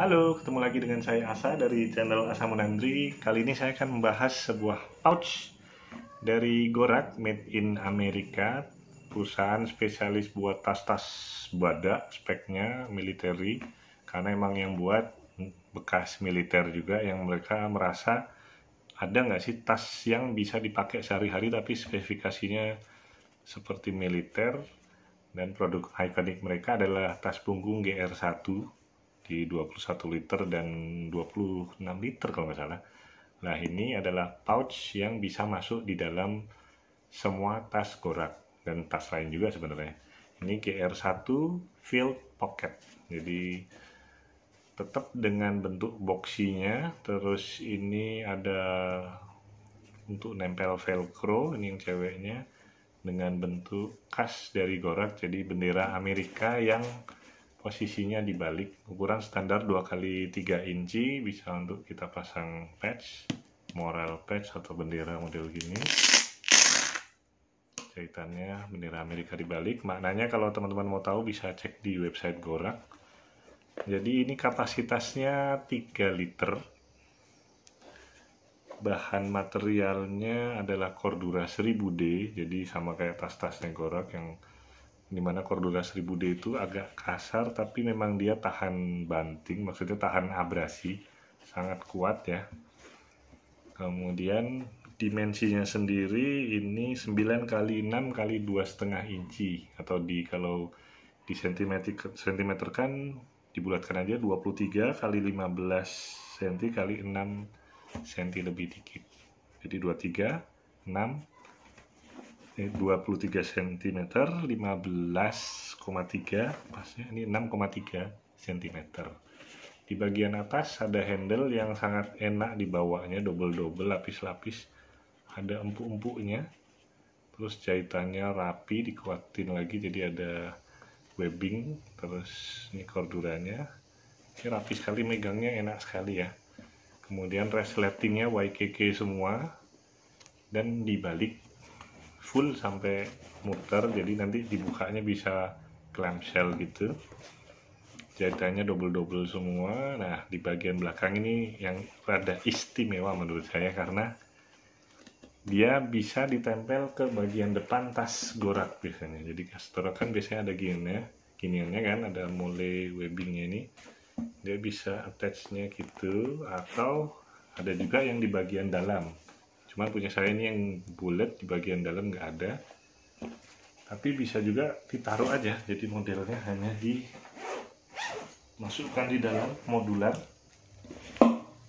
Halo, ketemu lagi dengan saya Asa dari channel Asa Munandri. Kali ini saya akan membahas sebuah pouch dari Gorak made in Amerika, perusahaan spesialis buat tas-tas badak, speknya military, karena emang yang buat bekas militer juga yang mereka merasa ada nggak sih tas yang bisa dipakai sehari-hari tapi spesifikasinya seperti militer. Dan produk ikonik mereka adalah tas punggung GR1 di 21 liter dan 26 liter kalau nggak salah. Nah ini adalah pouch yang bisa masuk di dalam semua tas gorak dan tas lain juga sebenarnya. Ini GR1 filled pocket. Jadi tetap dengan bentuk boxinya terus ini ada untuk nempel velcro ini yang ceweknya dengan bentuk khas dari Gorak jadi bendera Amerika yang posisinya dibalik. Ukuran standar 2 kali 3 inci bisa untuk kita pasang patch moral patch atau bendera model gini. Jahitannya bendera Amerika dibalik. Maknanya kalau teman-teman mau tahu bisa cek di website Gorak. Jadi ini kapasitasnya 3 liter. Bahan materialnya adalah Cordura 1000D jadi sama kayak tas-tasnya Gorak yang di mana Cordura 1000D itu agak kasar tapi memang dia tahan banting maksudnya tahan abrasi sangat kuat ya. Kemudian dimensinya sendiri ini 9 kali 6 kali 2,5 inci. Atau di kalau di sentimeter sentimeter kan dibulatkan aja 23 kali 15 cm kali 6 cm lebih dikit. Jadi 23 6 ini 23 cm 15,3 pasnya ini 6,3 cm di bagian atas ada handle yang sangat enak dibawanya double-double lapis-lapis ada empuk-empuknya terus jahitannya rapi dikuatin lagi jadi ada webbing terus ini korduranya. Ini rapi sekali megangnya enak sekali ya. Kemudian resletingnya YKK semua dan dibalik full sampai muter jadi nanti dibukanya bisa clamshell gitu. Jahitannya double-double semua. Nah di bagian belakang ini yang rada istimewa menurut saya karena dia bisa ditempel ke bagian depan tas gorak biasanya. Jadi gorak kan biasanya ada gini ya giniannya kan ada mole webbingnya ini. Dia bisa attachnya gitu atau ada juga yang di bagian dalam cuma punya saya ini yang bulat di bagian dalam nggak ada. Tapi bisa juga ditaruh aja. Jadi modelnya hanya di masukkan di dalam modular.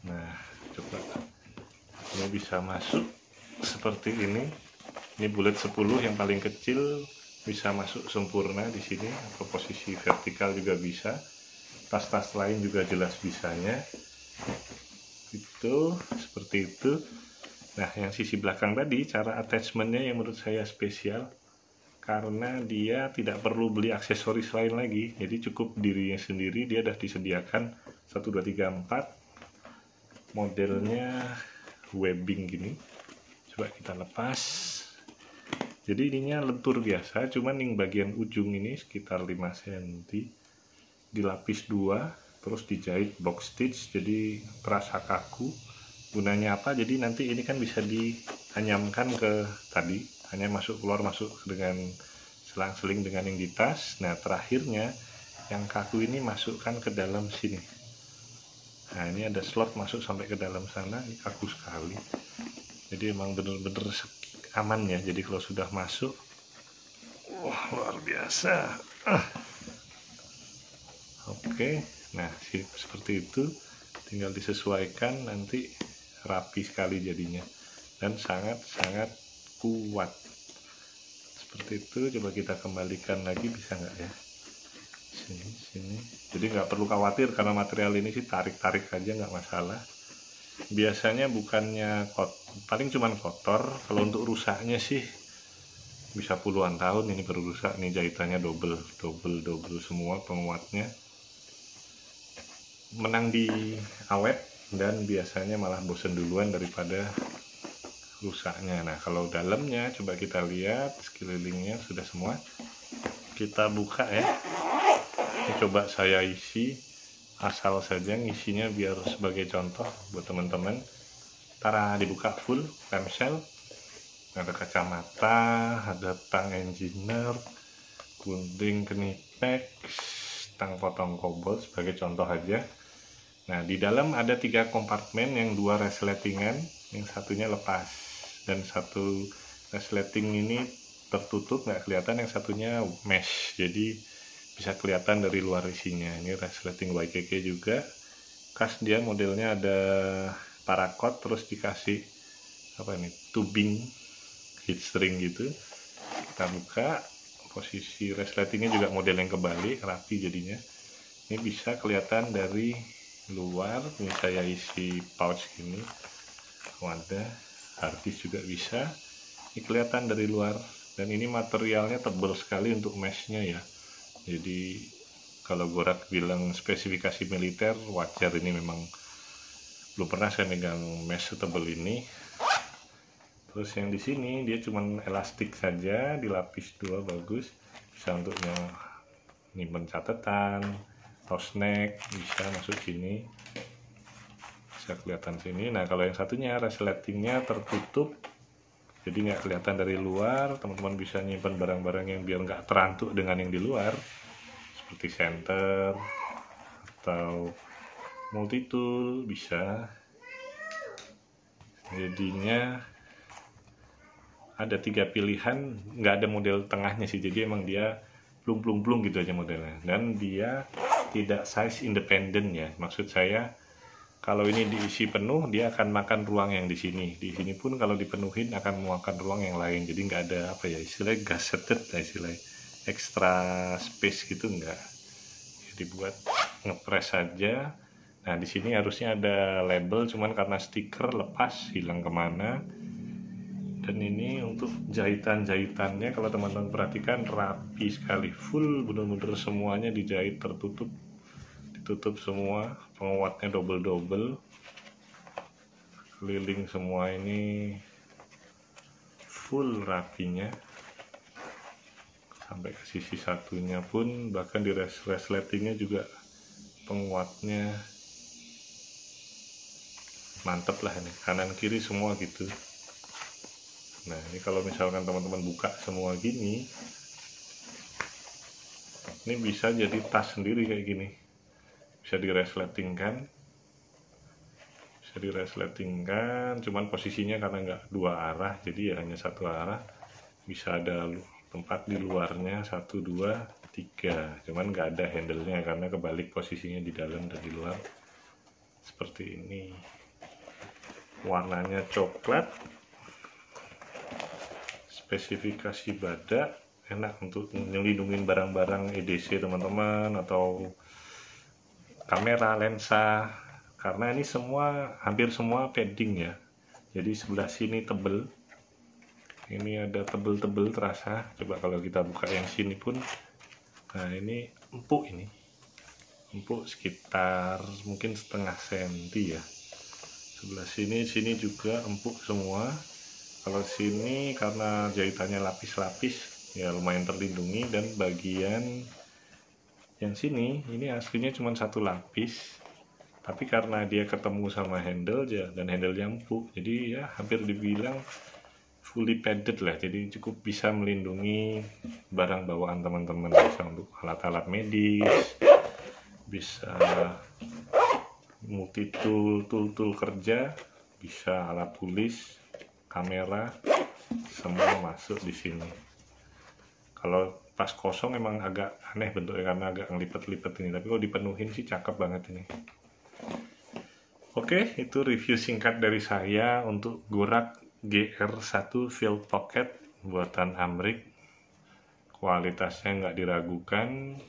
Nah coba. Ini bisa masuk seperti ini. Ini bulat 10 yang paling kecil. Bisa masuk sempurna di sini. Atau posisi vertikal juga bisa. Tas-tas lain juga jelas bisanya. Itu seperti itu nah yang sisi belakang tadi cara attachmentnya yang menurut saya spesial karena dia tidak perlu beli aksesoris lain lagi. Jadi cukup dirinya sendiri dia sudah disediakan 1 2 3 4 modelnya webbing gini. Coba kita lepas. Jadi ininya lentur biasa cuman yang bagian ujung ini sekitar 5 cm dilapis dua terus dijahit box stitch jadi terasa kaku gunanya apa? Jadi nanti ini kan bisa dihanyamkan ke tadi hanya masuk keluar masuk dengan selang-seling dengan yang di tas. Nah terakhirnya yang kaku ini masukkan ke dalam sini. Nah ini ada slot masuk sampai ke dalam sana ini kaku sekali. Jadi emang bener-bener aman ya. Jadi kalau sudah masuk wah luar biasa. Ah. oke nah seperti itu. Tinggal disesuaikan nanti rapi sekali jadinya. Dan sangat-sangat kuat. Seperti itu coba kita kembalikan lagi bisa nggak ya? Sini sini. Jadi nggak perlu khawatir karena material ini sih tarik-tarik aja nggak masalah. Biasanya bukannya kot paling cuman kotor. Kalau untuk rusaknya sih bisa puluhan tahun ini baru rusak. Nih jahitannya double double double semua penguatnya. Menang di awet dan biasanya malah bosen duluan daripada rusaknya. Nah kalau dalamnya coba kita lihat sekelilingnya sudah semua. Kita buka ya. Ini coba saya isi asal saja ngisinya biar sebagai contoh buat teman-teman. Tara dibuka full clamshell ada kacamata ada tang engineer gunting knipex tang potong kobol sebagai contoh aja nah di dalam ada tiga kompartemen yang dua resletingan yang satunya lepas. Dan satu resleting ini tertutup nggak kelihatan yang satunya mesh. Jadi bisa kelihatan dari luar isinya. Ini resleting YKK juga. Kas dia modelnya ada parakot terus dikasih apa ini tubing heat string gitu. Kita buka posisi resletingnya juga model yang kebalik rapi jadinya. Ini bisa kelihatan dari luar ini saya isi pouch gini wadah harddisk juga bisa. Ini kelihatan dari luar. Dan ini materialnya tebal sekali untuk meshnya ya. Jadi kalau Gorak bilang spesifikasi militer wajar ini memang. Belum pernah saya megang mesh setebal ini. Terus yang di sini dia cuman elastik saja dilapis dua bagus. Bisa untuk nyimpen catatan atau snack bisa masuk sini. Bisa kelihatan sini. Nah kalau yang satunya resletingnya tertutup. Jadi nggak kelihatan dari luar. Teman-teman bisa nyimpan barang-barang yang biar nggak terantuk dengan yang di luar. Seperti center atau multitool bisa. Jadinya ada tiga pilihan. Nggak ada model tengahnya sih. Jadi emang dia plung plung plung gitu aja modelnya. Dan dia tidak size independen ya. Maksud saya kalau ini diisi penuh dia akan makan ruang yang di sini. Di sini pun kalau dipenuhin akan memakan ruang yang lain. Jadi nggak ada apa ya istilahnya lah istilahnya. Extra space gitu enggak jadi buat ngepres saja Nah, di sini harusnya ada label, cuman karena stiker lepas, hilang ke mana. Ini untuk jahitan-jahitannya, kalau teman-teman perhatikan rapi sekali, full bener-bener semuanya dijahit tertutup, ditutup semua, penguatnya double-double, keliling semua ini. Full rapinya. Sampai ke sisi satunya pun. Bahkan di resletingnya juga penguatnya mantep lah ini. Kanan kiri semua gitu nah ini kalau misalkan teman-teman buka semua gini ini bisa jadi tas sendiri kayak gini. Bisa diresletingkan. Bisa diresletingkan cuman posisinya karena nggak dua arah jadi ya hanya satu arah. Bisa ada tempat di luarnya satu dua tiga. Cuman nggak ada handle-nya karena kebalik posisinya di dalam dan di luar. Seperti ini. Warnanya coklat spesifikasi badak enak untuk melindungi barang-barang EDC teman-teman atau kamera lensa. Karena ini semua hampir semua padding ya. Jadi sebelah sini tebel. Ini ada tebel-tebel terasa. Coba kalau kita buka yang sini pun. Nah ini empuk ini. Empuk sekitar mungkin setengah senti ya. Sebelah sini sini juga empuk semua kalau sini karena jahitannya lapis-lapis ya lumayan terlindungi. Dan bagian yang sini ini aslinya cuma satu lapis. Tapi karena dia ketemu sama handle aja dan handle empuk jadi ya hampir dibilang fully padded lah. Jadi cukup bisa melindungi barang bawaan teman-teman. Bisa untuk alat-alat medis bisa multi tool tool tool kerja bisa alat tulis kamera semua masuk di sini. Kalau pas kosong emang agak aneh bentuknya karena agak ngelipet-lipet ini. Tapi kalau dipenuhin sih cakep banget ini. Oke itu review singkat dari saya untuk Gorak GR1 Field Pocket buatan Amrik. Kualitasnya nggak diragukan.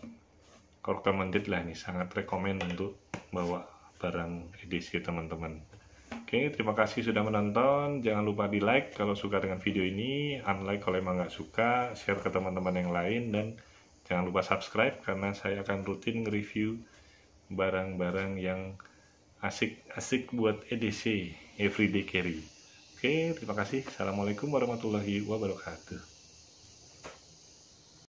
Recommended lah ini sangat rekomend untuk bawa barang edisi teman-teman Oke, terima kasih sudah menonton. Jangan lupa di like kalau suka dengan video ini, unlike kalau emang nggak suka, share ke teman-teman yang lain, dan jangan lupa subscribe karena saya akan rutin review barang-barang yang asik-asik buat EDC, Everyday Carry. Oke, terima kasih. Assalamualaikum warahmatullahi wabarakatuh.